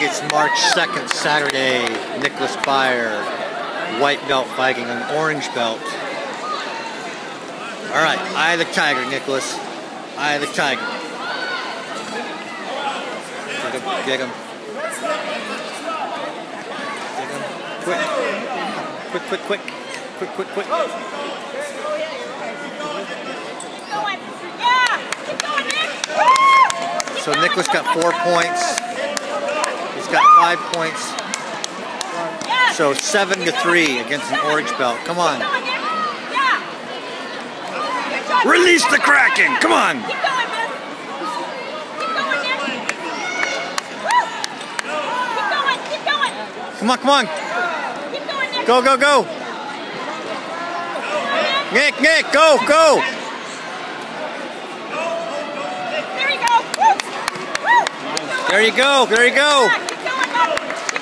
right, it's March 2nd, Saturday. Nicholas Beyer, white belt fighting an orange belt. All right, eye the tiger, Nicholas. Eye the tiger. Get him, get him. Get him. Quick. Quick, quick, quick. Quick, quick, quick. So Nicholas got four points. Got five points. So seven to three against an orange belt. Come on. Release the Kraken! Come on! Come on, come on! Go, go, go! Nick, Nick, go, go! There you go, there you go!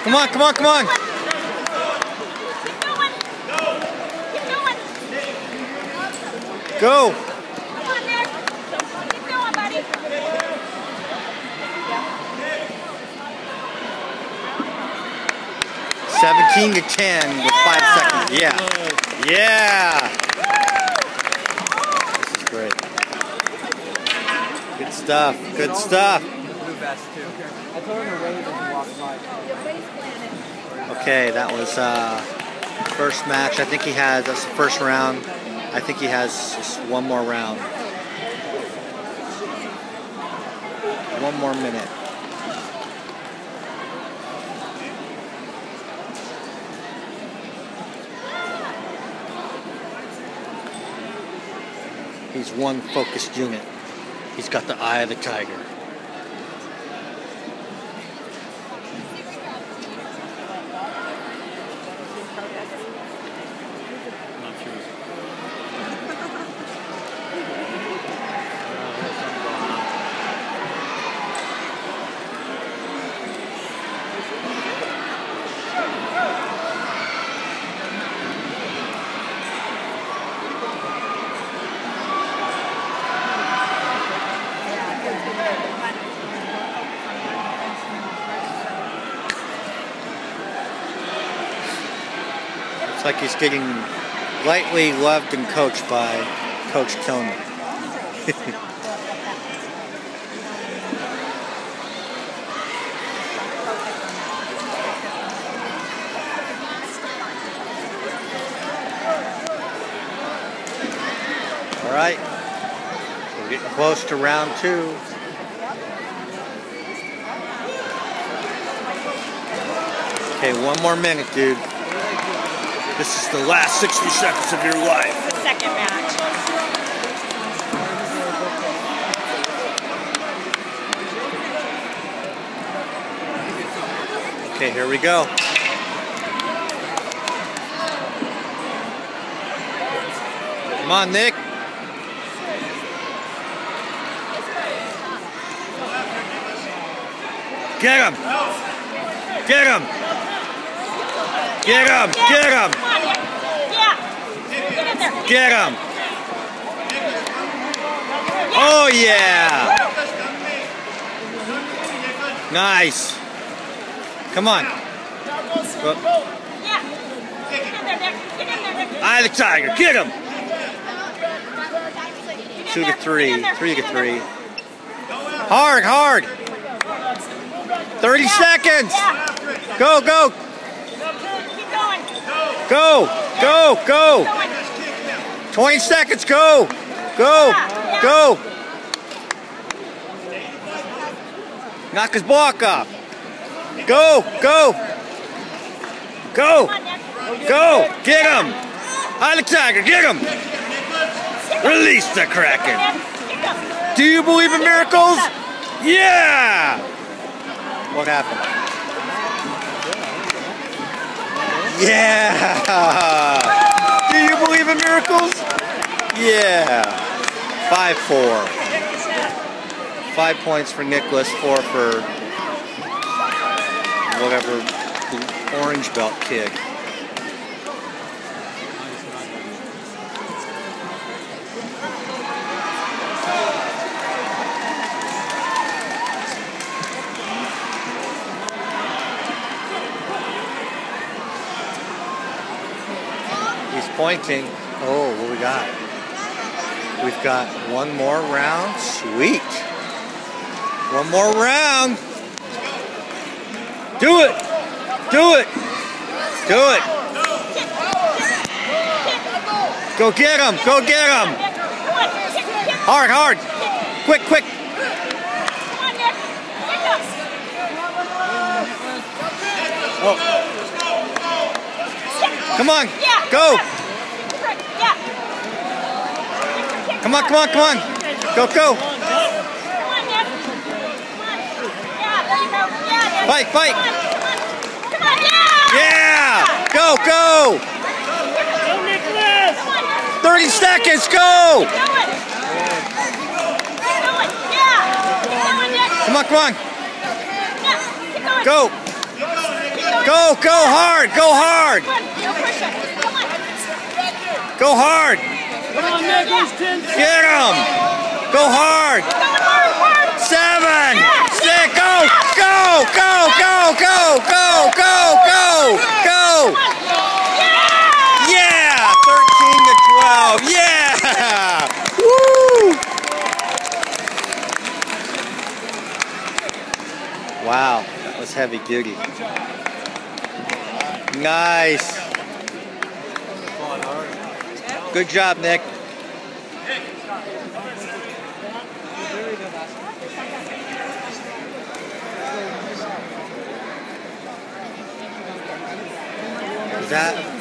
Come on, come on, come on! Go! Seventeen to ten with five seconds. Yeah. Yeah. This is great. Good stuff. Good stuff. Okay, that was uh, first match. I think he has that's the first round. I think he has just one more round. One more minute. He's one focused unit. He's got the eye of the tiger. It's like he's getting lightly loved and coached by Coach Tony. All right, we're getting close to round two. Okay, one more minute, dude. This is the last 60 seconds of your life. The second match. Okay, here we go. Come on, Nick. Get him! Get him! Get him! Get him! Nick. Yeah. Get in there. Get him! Oh yeah! Nice. Come on. Go. Yeah. Get in there, Nick. Get in there, Nick. Eye the tiger. Get him. Two to three. Get in there. Three to Get in there. three. Hard, hard. 30 Yeah. seconds. Yeah. Go, go, going. go, go, go. Going. 20 seconds. Go, go, go. Knock his block off. Go, go, go, go. Get him. Eye the tiger. Get him. Release the Kraken. Do you believe in miracles? Yeah! What happened? Yeah! circles? Yeah. 5 4. Five points for Nicholas, four for whatever orange belt kid. He's pointing. Oh, what we got? We've got one more round. Sweet. One more round. Do it. Do it. Do it. Go get him. Go get him. Hard, hard. Quick, quick. Oh. Come on. Go. Come on, come on, come on. Go, go. Fight, fight. Yeah. Go, go. 30 seconds, go. Come on, come on. Go. Go, go hard, go hard. Go hard. Get him. Go hard. Going hard, hard. Seven. Six. Go. Go. Go. Go. Go. Go. Go. Go. Go. Yeah. Yeah. 13 to 12. Yeah. Woo. Wow. That was heavy duty. Nice. Good job, Nick. Is that